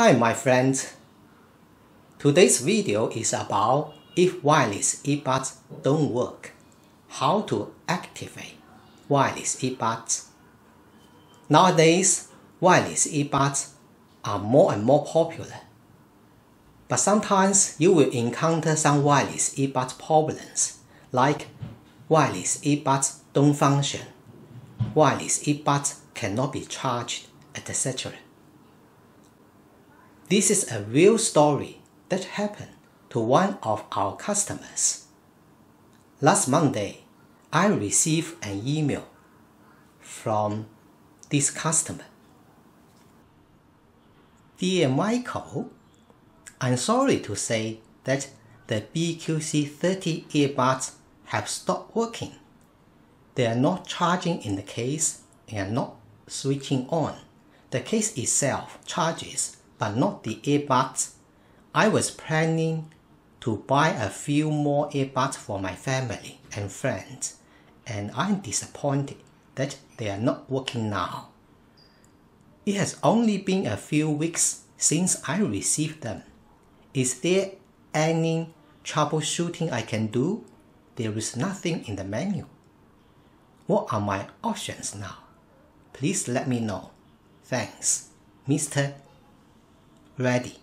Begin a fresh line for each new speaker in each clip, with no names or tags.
Hi my friends. Today's video is about if wireless earbuds don't work, how to activate wireless earbuds. Nowadays, wireless earbuds are more and more popular. But sometimes you will encounter some wireless earbuds problems like wireless earbuds don't function, wireless earbuds cannot be charged, etc. This is a real story that happened to one of our customers. Last Monday, I received an email from this customer. Dear Michael, I'm sorry to say that the BQC30 earbuds have stopped working. They are not charging in the case and not switching on. The case itself charges but not the earbuds. I was planning to buy a few more earbuds for my family and friends, and I'm disappointed that they are not working now. It has only been a few weeks since I received them. Is there any troubleshooting I can do? There is nothing in the menu. What are my options now? Please let me know. Thanks, Mr Reddy.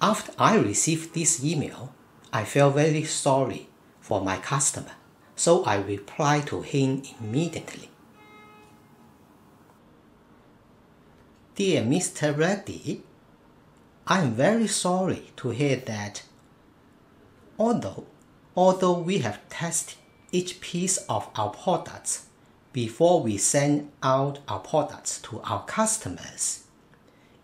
After I received this email, I felt very sorry for my customer, so I replied to him immediately. Dear Mr. Reddy, I am very sorry to hear that although, although we have tested each piece of our products before we send out our products to our customers,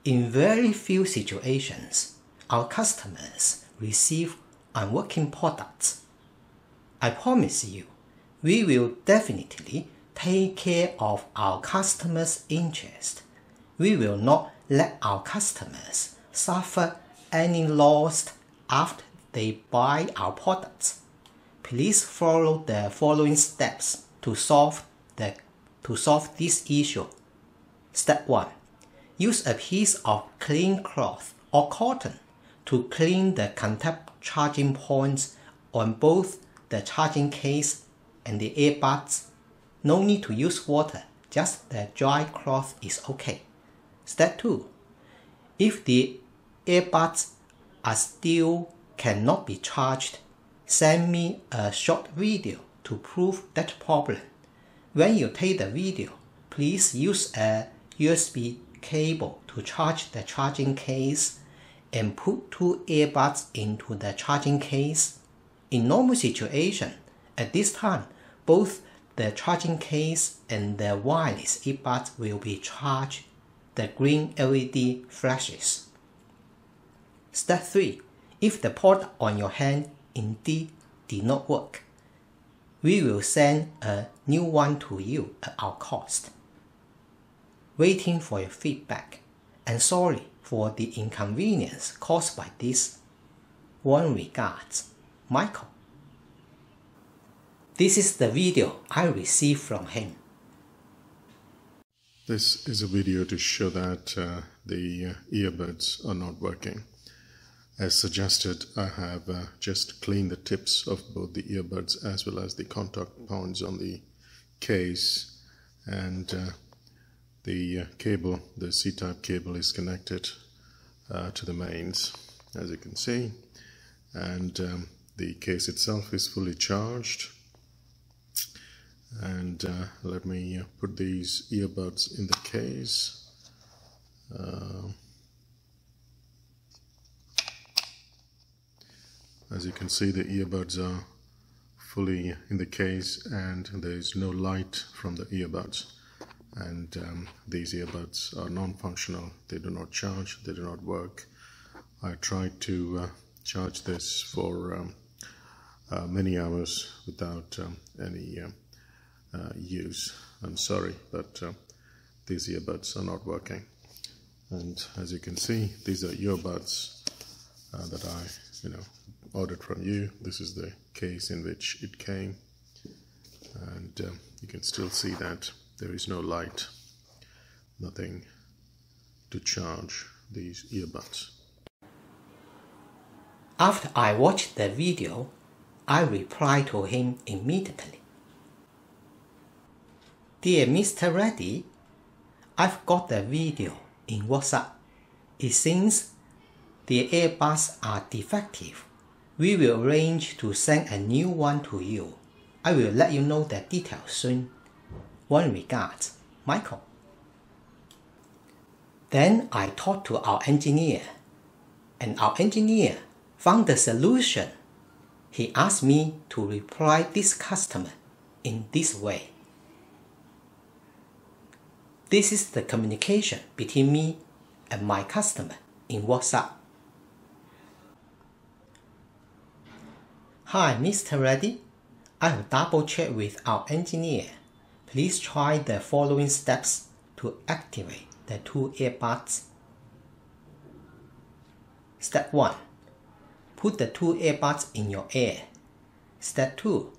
in very few situations, our customers receive unworking products. I promise you, we will definitely take care of our customers' interest. We will not let our customers suffer any loss after they buy our products. Please follow the following steps to solve the to solve this issue. Step 1 Use a piece of clean cloth or cotton to clean the contact charging points on both the charging case and the earbuds. No need to use water, just the dry cloth is okay. Step 2. If the earbuds are still cannot be charged, send me a short video to prove that problem. When you take the video, please use a USB cable to charge the charging case and put two earbuds into the charging case. In normal situation, at this time, both the charging case and the wireless earbuds will be charged. The green LED flashes. Step 3. If the port on your hand indeed did not work, we will send a new one to you at our cost waiting for your feedback, and sorry for the inconvenience caused by this. Warm regards, Michael. This is the video I received from him.
This is a video to show that uh, the earbuds are not working. As suggested, I have uh, just cleaned the tips of both the earbuds as well as the contact points on the case and uh, the uh, cable, the C-type cable is connected uh, to the mains as you can see. And um, the case itself is fully charged. And uh, let me uh, put these earbuds in the case. Uh, as you can see the earbuds are fully in the case and there is no light from the earbuds and um, these earbuds are non-functional. They do not charge. They do not work. I tried to uh, charge this for um, uh, many hours without um, any uh, uh use. I'm sorry but uh, these earbuds are not working. And as you can see these are earbuds uh, that I you know ordered from you. This is the case in which it came. And um, you can still see that there is no light, nothing to charge these earbuds.
After I watched the video, I replied to him immediately. Dear Mr. Reddy, I've got the video in WhatsApp. It seems the earbuds are defective. We will arrange to send a new one to you. I will let you know the details soon. One regards, Michael. Then I talked to our engineer, and our engineer found the solution. He asked me to reply this customer in this way. This is the communication between me and my customer in WhatsApp. Hi, Mr. Reddy. I have double checked with our engineer. Please try the following steps to activate the two earbuds. Step 1. Put the two earbuds in your ear. Step 2.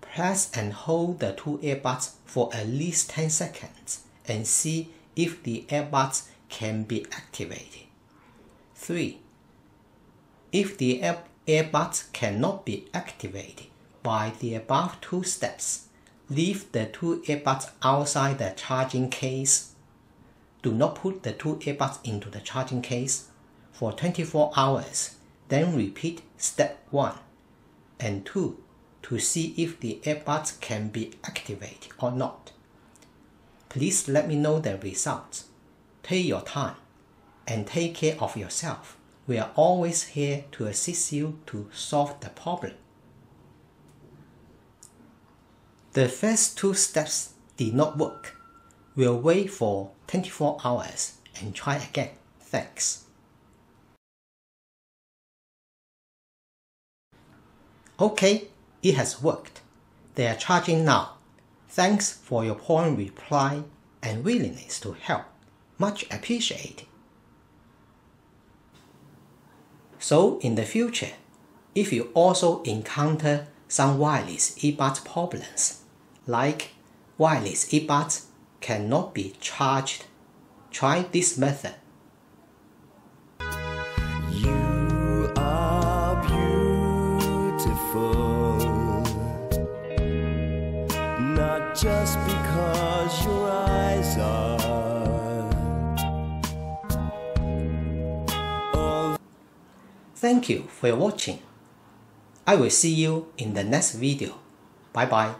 Press and hold the two earbuds for at least 10 seconds and see if the earbuds can be activated. 3. If the earbuds cannot be activated by the above two steps, leave the two earbuds outside the charging case. Do not put the two earbuds into the charging case for 24 hours. Then repeat step 1 and 2 to see if the earbuds can be activated or not. Please let me know the results. Take your time and take care of yourself. We are always here to assist you to solve the problem. The first two steps did not work. We'll wait for 24 hours and try again. Thanks. Okay, it has worked. They are charging now. Thanks for your prompt reply and willingness to help. Much appreciated. So in the future, if you also encounter some wireless earbuds problems, like wireless earbuds cannot be charged, try this method.
You are beautiful, not just because your eyes are.
Thank you for watching. I will see you in the next video. Bye bye.